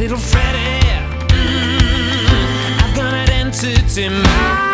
little Freddie. Mm, I've got an entity mind.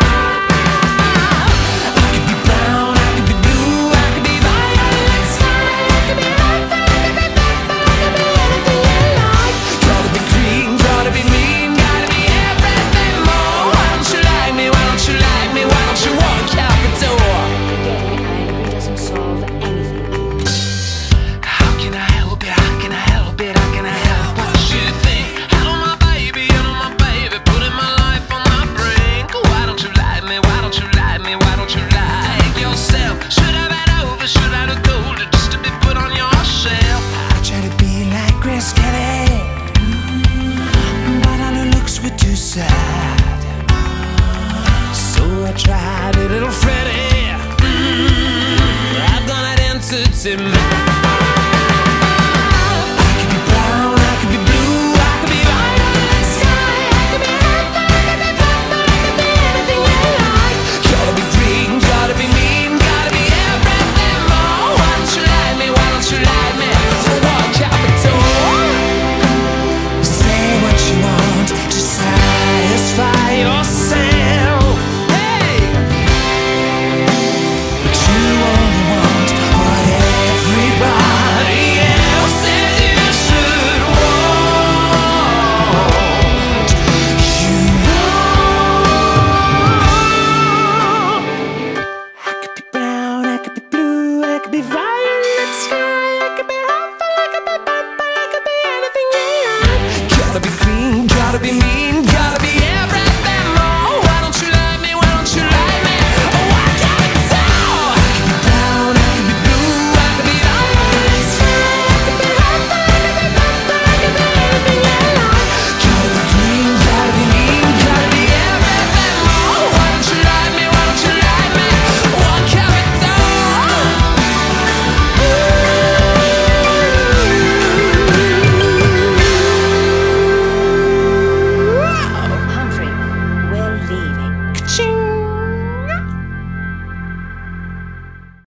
Should I over? Should I look older just to be put on your shelf? I try to be like Grace Kelly, mm, but all her looks were too sad. So I tried a little Freddie. Mm, I've got an entity be fire in the sky. I could be hot, I could be bumper, I could be anything you want. Gotta be clean, gotta be me.